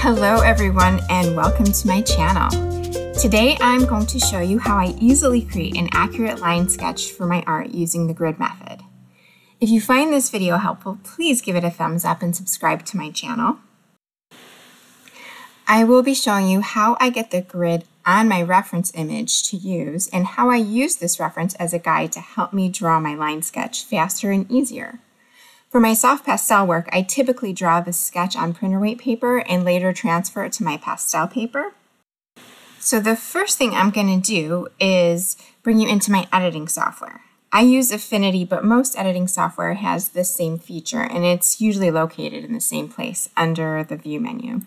Hello everyone and welcome to my channel. Today I'm going to show you how I easily create an accurate line sketch for my art using the grid method. If you find this video helpful, please give it a thumbs up and subscribe to my channel. I will be showing you how I get the grid on my reference image to use and how I use this reference as a guide to help me draw my line sketch faster and easier. For my soft pastel work, I typically draw the sketch on printer weight paper and later transfer it to my pastel paper. So the first thing I'm going to do is bring you into my editing software. I use Affinity, but most editing software has this same feature, and it's usually located in the same place under the View menu.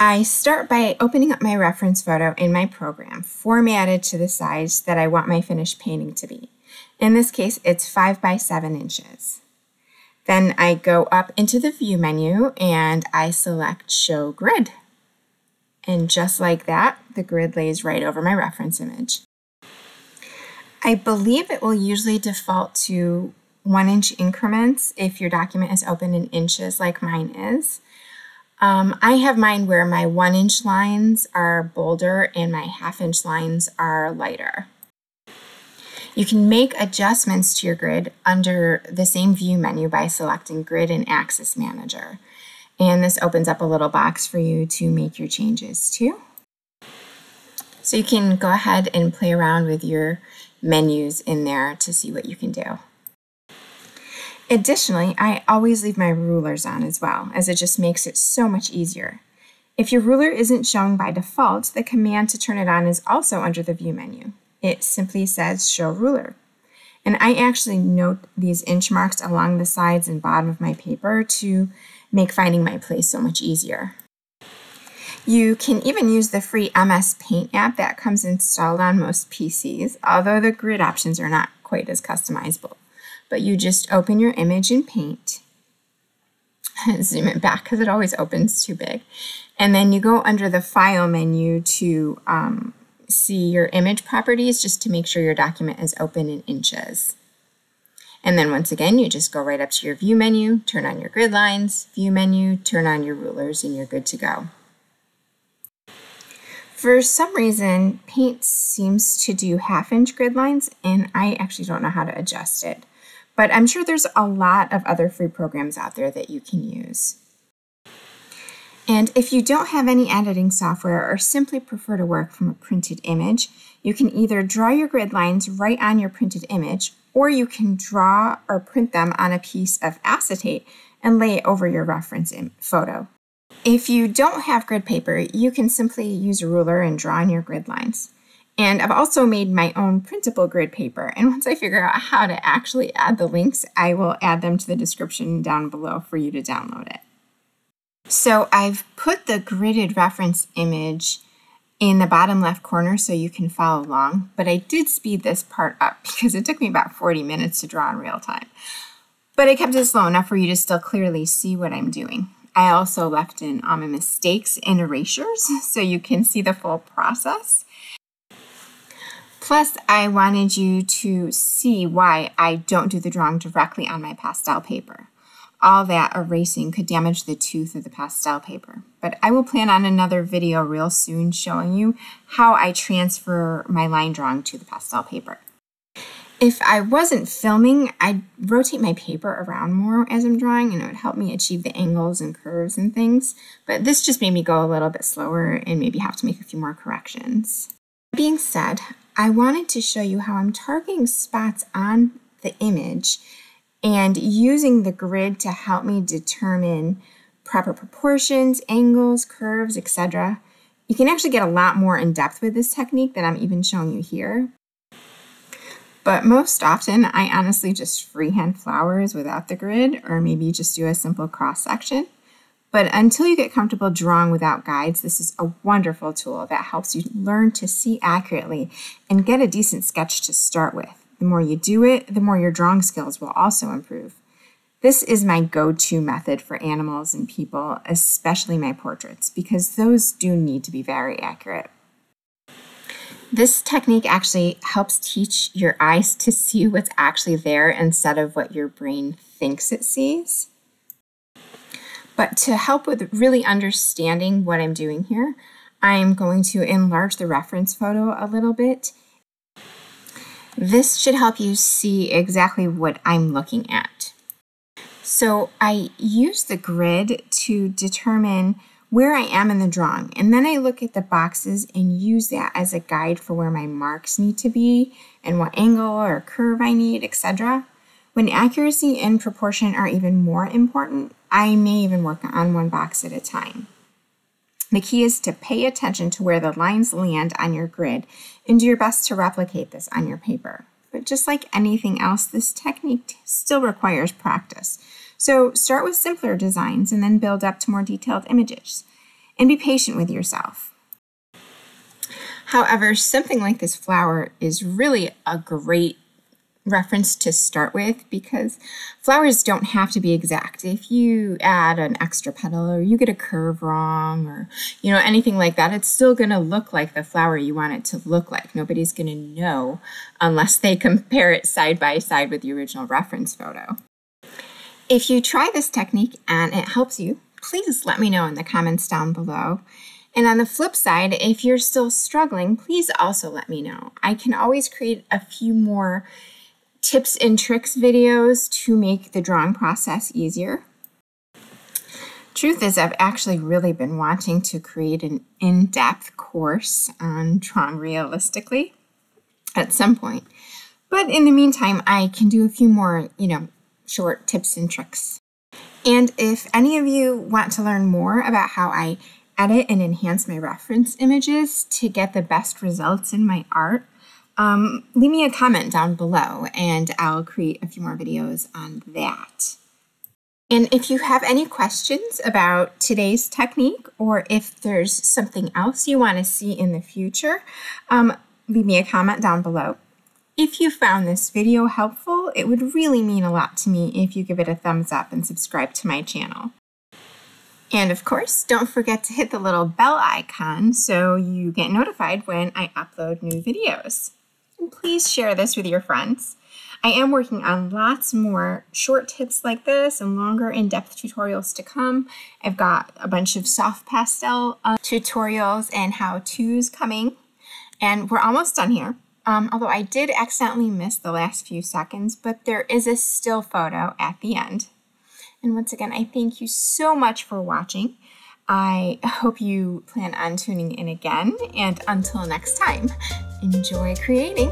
I start by opening up my reference photo in my program, formatted to the size that I want my finished painting to be. In this case, it's 5 by 7 inches. Then I go up into the View menu and I select Show Grid. And just like that, the grid lays right over my reference image. I believe it will usually default to one inch increments if your document is open in inches like mine is. Um, I have mine where my one inch lines are bolder and my half inch lines are lighter. You can make adjustments to your grid under the same view menu by selecting Grid and Axis Manager. And this opens up a little box for you to make your changes to. So you can go ahead and play around with your menus in there to see what you can do. Additionally, I always leave my rulers on as well, as it just makes it so much easier. If your ruler isn't showing by default, the command to turn it on is also under the View menu it simply says show ruler. And I actually note these inch marks along the sides and bottom of my paper to make finding my place so much easier. You can even use the free MS Paint app that comes installed on most PCs, although the grid options are not quite as customizable. But you just open your image in Paint, zoom it back because it always opens too big, and then you go under the File menu to um, see your image properties just to make sure your document is open in inches. And then once again, you just go right up to your view menu, turn on your grid lines, view menu, turn on your rulers, and you're good to go. For some reason, Paint seems to do half inch grid lines, and I actually don't know how to adjust it. But I'm sure there's a lot of other free programs out there that you can use. And if you don't have any editing software or simply prefer to work from a printed image, you can either draw your grid lines right on your printed image, or you can draw or print them on a piece of acetate and lay it over your reference photo. If you don't have grid paper, you can simply use a ruler and draw on your grid lines. And I've also made my own printable grid paper. And once I figure out how to actually add the links, I will add them to the description down below for you to download it. So I've put the gridded reference image in the bottom left corner so you can follow along, but I did speed this part up because it took me about 40 minutes to draw in real time. But I kept it slow enough for you to still clearly see what I'm doing. I also left in all my mistakes and erasures so you can see the full process. Plus, I wanted you to see why I don't do the drawing directly on my pastel paper all that erasing could damage the tooth of the pastel paper. But I will plan on another video real soon showing you how I transfer my line drawing to the pastel paper. If I wasn't filming, I'd rotate my paper around more as I'm drawing and it would help me achieve the angles and curves and things. But this just made me go a little bit slower and maybe have to make a few more corrections. That being said, I wanted to show you how I'm targeting spots on the image and using the grid to help me determine proper proportions, angles, curves, etc. You can actually get a lot more in depth with this technique than I'm even showing you here. But most often, I honestly just freehand flowers without the grid, or maybe just do a simple cross section. But until you get comfortable drawing without guides, this is a wonderful tool that helps you learn to see accurately and get a decent sketch to start with. The more you do it, the more your drawing skills will also improve. This is my go-to method for animals and people, especially my portraits, because those do need to be very accurate. This technique actually helps teach your eyes to see what's actually there instead of what your brain thinks it sees. But to help with really understanding what I'm doing here, I'm going to enlarge the reference photo a little bit. This should help you see exactly what I'm looking at. So I use the grid to determine where I am in the drawing, and then I look at the boxes and use that as a guide for where my marks need to be and what angle or curve I need, etc. When accuracy and proportion are even more important, I may even work on one box at a time. The key is to pay attention to where the lines land on your grid and do your best to replicate this on your paper. But just like anything else, this technique still requires practice. So start with simpler designs and then build up to more detailed images. And be patient with yourself. However, something like this flower is really a great reference to start with because flowers don't have to be exact. If you add an extra petal or you get a curve wrong or you know anything like that, it's still going to look like the flower you want it to look like. Nobody's going to know unless they compare it side by side with the original reference photo. If you try this technique and it helps you, please let me know in the comments down below. And on the flip side, if you're still struggling, please also let me know. I can always create a few more tips and tricks videos to make the drawing process easier. Truth is, I've actually really been wanting to create an in depth course on drawing realistically at some point. But in the meantime, I can do a few more, you know, short tips and tricks. And if any of you want to learn more about how I edit and enhance my reference images to get the best results in my art, um, leave me a comment down below and I'll create a few more videos on that. And if you have any questions about today's technique or if there's something else you want to see in the future, um, leave me a comment down below. If you found this video helpful, it would really mean a lot to me if you give it a thumbs up and subscribe to my channel. And of course, don't forget to hit the little bell icon so you get notified when I upload new videos please share this with your friends. I am working on lots more short tips like this and longer in-depth tutorials to come. I've got a bunch of soft pastel uh, tutorials and how-tos coming, and we're almost done here. Um, although I did accidentally miss the last few seconds, but there is a still photo at the end. And once again, I thank you so much for watching. I hope you plan on tuning in again, and until next time, enjoy creating.